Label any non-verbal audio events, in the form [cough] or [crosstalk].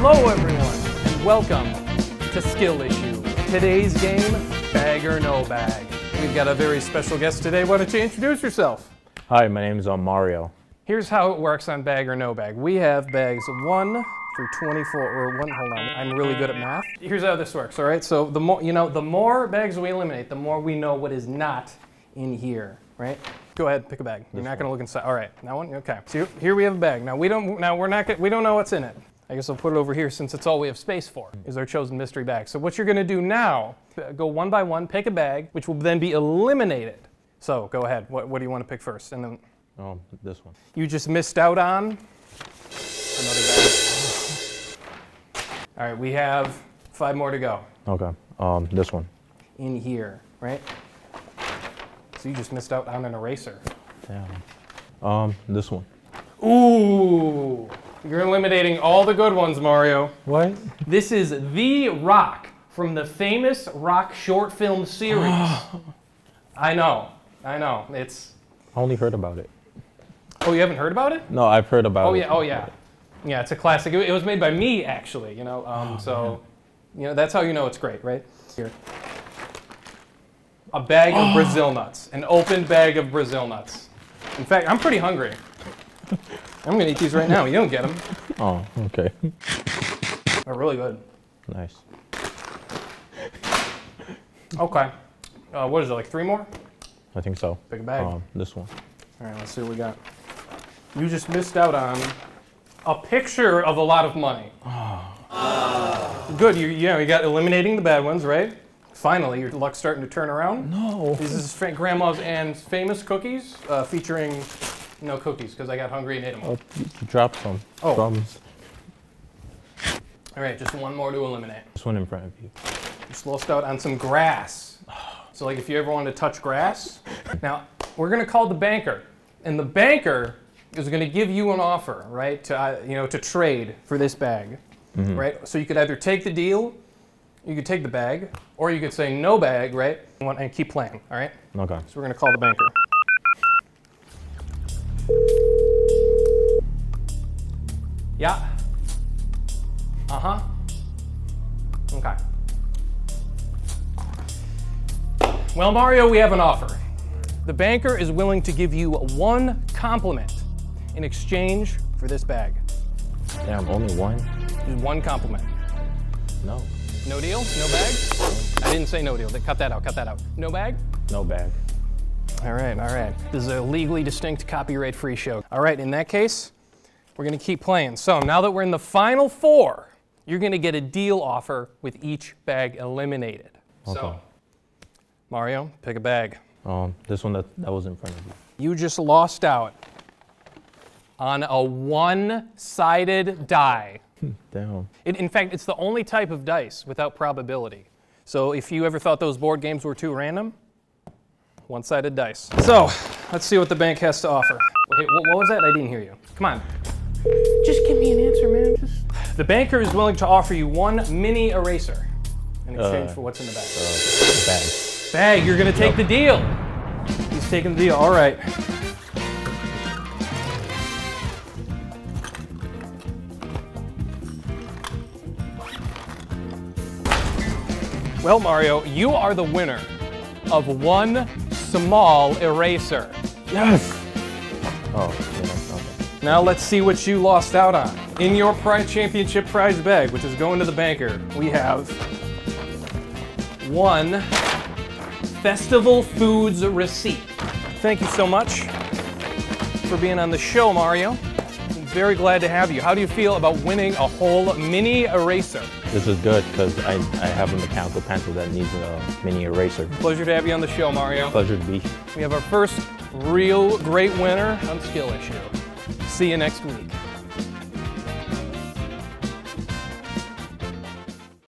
Hello, everyone, and welcome to Skill Issue. Today's game, Bag or No Bag. We've got a very special guest today. Why don't you introduce yourself? Hi, my name is Mario. Here's how it works on Bag or No Bag. We have bags 1 through 24, or 1, hold on, I'm really good at math. Here's how this works, all right? So the more, you know, the more bags we eliminate, the more we know what is not in here, right? Go ahead, pick a bag. You're not going to look inside. All right, that one. Okay. So here we have a bag. Now we don't. Now we're not. We don't know what's in it. I guess I'll put it over here since it's all we have space for. Is our chosen mystery bag. So what you're going to do now? Go one by one. Pick a bag, which will then be eliminated. So go ahead. What, what do you want to pick first? And then. Oh, this one. You just missed out on another bag. All right, we have five more to go. Okay. Um, this one. In here, right? So you just missed out on an eraser. Damn. Um, this one. Ooh, you're eliminating all the good ones, Mario. What? This is The Rock from the famous Rock short film series. [gasps] I know, I know. It's. I only heard about it. Oh, you haven't heard about it? No, I've heard about it. Oh it. yeah, oh yeah, yeah. It's a classic. It, it was made by me actually. You know, um, so you know that's how you know it's great, right? Here. A bag of [gasps] Brazil nuts, an open bag of Brazil nuts. In fact, I'm pretty hungry. I'm gonna eat these right now. You don't get them. [laughs] Oh, okay. They're really good. nice. Okay. Uh, what is it, like three more? I think so. Pick a bag. Um, this one. All right, let's see what we got. You just missed out on a picture of a lot of money. Good, you, you know, you got eliminating the bad ones, right? Finally, your luck's starting to turn around. No. This is Grandma's and famous cookies, uh, featuring no cookies because I got hungry and ate them. Oh, you dropped some. Oh. Crumbs. All right, just one more to eliminate. This one in front of you. Just lost out on some grass. So like if you ever wanted to touch grass, now we're gonna call the banker, and the banker is gonna give you an offer, right? To uh, you know to trade for this bag, right? So you could either take the deal, you could take the bag, or you could say no bag, right? And keep playing, all right? Okay. So we're gonna call the banker. Yeah. Uh huh. Okay. Well, Mario, we have an offer. The banker is willing to give you one compliment in exchange for this bag. Damn, only one? Just one compliment. No. No deal? No bag? I didn't say no deal. Cut that out. Cut that out. No bag? No bag. All right, all right. This is a legally distinct copyright free show. All right, in that case, we're going to keep playing. So now that we're in the final four, you're going to get a deal offer with each bag eliminated. So, Okay. Mario, pick a bag. Um, this one that, that was in front of you. You just lost out on a one sided die. Damn. It, in fact, it's the only type of dice without probability. So if you ever thought those board games were too random, one sided dice. So let's see what the bank has to offer. Wait, what was that? I didn't hear you. Come on. Just give me an answer, man. Just... The banker is willing to offer you one mini eraser in exchange Uh, for what's in the bag. Uh, bag. Bag, you're gonna take the deal. He's taking the deal. All right. Well, Mario, you are the winner of one small eraser. Yes! Oh, yeah, okay. Now let's see what you lost out on. In your prize championship prize bag, which is going to the banker, we have one Festival Foods receipt. Thank you so much for being on the show, Mario. I'm very glad to have you. How do you feel about winning a whole mini eraser? This is good because I, I have a mechanical pencil that needs a mini eraser. Pleasure to have you on the show, Mario. Pleasure to be. We have our first real great winner on Skill Issue. See you next week.